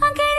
Okay.